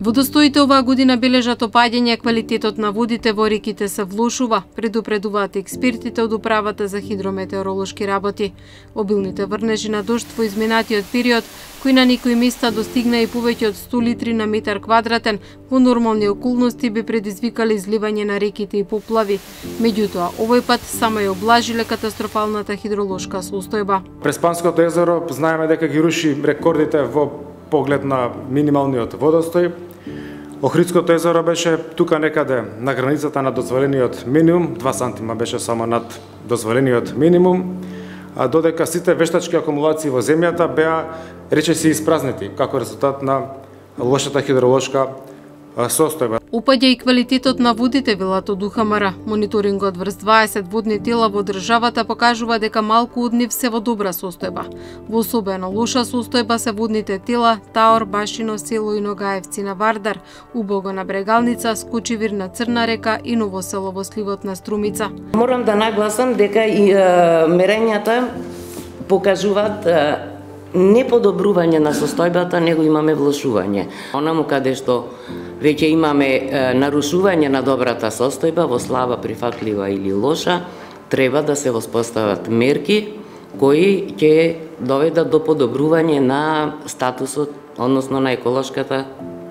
Водостоите оваа година бележат опаѓање, квалитетот на водите во реките се влошува, предупредуваат експертите од управата за хидрометеоролошки работи. Обилните врнежи на дожд во изминатиот период, кои на некои места достигна и повеќе од 100 литри на метар квадратен, во нормални околности би предизвикале изливање на реките и поплави. Меѓутоа, овој пат само ја облажиле катастрофалната хидролошка состојба. Преспанското езеро знаеме дека ги руши рекордите во поглед на минималниот водостој. Охридското езеро беше тука некаде на границата на дозволениот минимум, 2 сантима беше само над дозволениот минимум, а додека сите вештачки акумулации во земјата беа речеси испразнети како резултат на лошата хидролошка состојба. Упаѓа и квалитетот на водите, велат од УХМР. Мониторингот врз 20 водни тела во државата покажува дека малку од нив се во добра состојба. Во особено лоша состојба се водните тела Таор, Башино, Село и Ногаевци на Вардар, Убого на Брегалница, Скочивир на Црна река и Ново село во сливот на Струмица. Морам да нагласам дека и е, мерењата покажуваат не подобрување на состојбата, него имаме влошување. Онаму каде што веќе имаме е, нарушување на добрата состојба во слаба, прифатлива или лоша, треба да се воспостават мерки кои ќе доведат до подобрување на статусот, односно на еколошката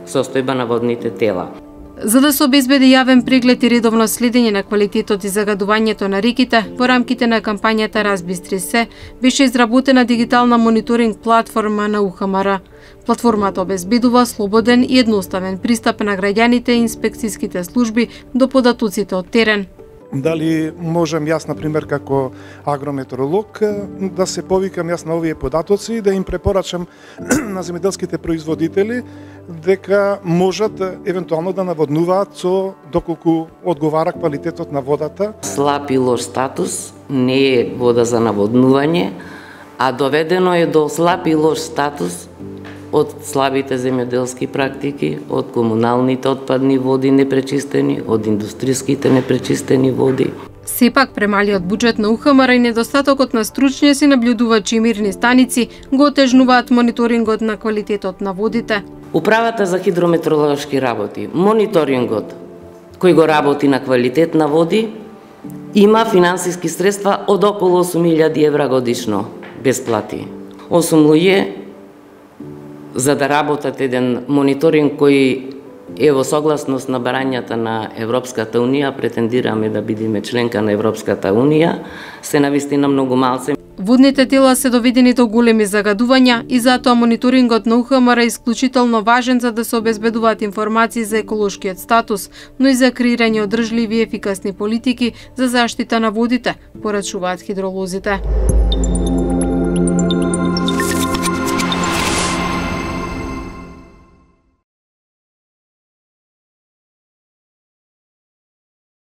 состојба на водните тела. За да се обезбеди јавен преглед и редовно следење на квалитетот и загадувањето на реките, во рамките на кампањата Разбистри се, беше изработена дигитална мониторинг платформа на УХМР. Платформата обезбедува слободен и едноставен пристап на граѓаните и инспекцијските служби до податоците од терен дали можам јас, на пример, како агрометеоролог, да се повикам јас на овие податоци и да им препорачам на земјоделските производители дека можат евентуално да наводнуваат со доколку одговара квалитетот на водата. Слаб и лош статус не е вода за наводнување, а доведено е до слаб и лош статус од слабите земјоделски практики, од комуналните отпадни води непречистени, од индустријските непречистени води. Сепак, премалиот буџет на УХМР и недостатокот на стручњаци наблюдувачи и мирни станици го отежнуваат мониторингот на квалитетот на водите. Управата за хидрометеоролошки работи, мониторингот кој го работи на квалитет на води, има финансиски средства од околу 8.000 евра годишно, безплати. 8 луѓе за да работат еден мониторинг кој е во согласност на барањата на Европската Унија, претендираме да бидеме членка на Европската Унија, се навистина многу малце. Водните тела се доведени до големи загадувања и затоа мониторингот на УХМР е исклучително важен за да се обезбедуваат информации за еколошкиот статус, но и за креирање одржливи и ефикасни политики за заштита на водите, порачуваат хидролозите.